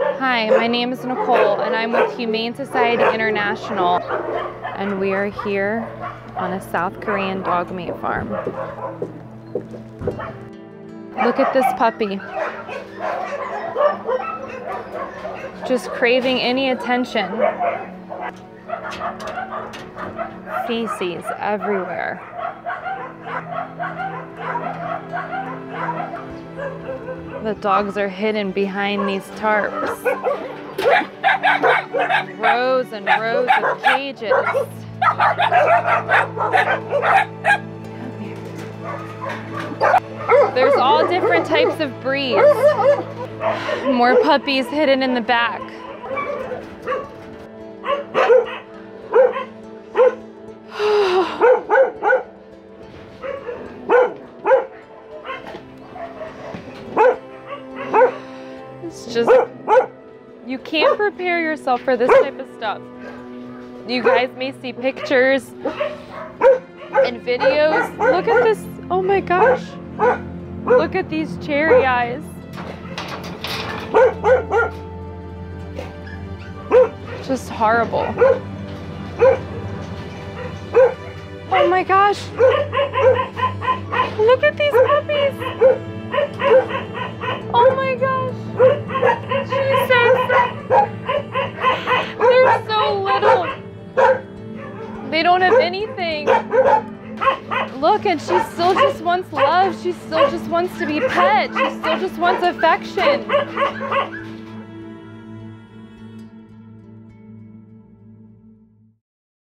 Hi, my name is Nicole, and I'm with Humane Society International, and we are here on a South Korean dog meat farm. Look at this puppy. Just craving any attention. Feces everywhere. The dogs are hidden behind these tarps. Rows and rows of cages. There's all different types of breeds. More puppies hidden in the back. Just, you can't prepare yourself for this type of stuff. You guys may see pictures and videos. Look at this. Oh my gosh. Look at these cherry eyes. Just horrible. Oh my gosh. Look at these They don't have anything. Look, and she still just wants love. She still just wants to be pet. She still just wants affection.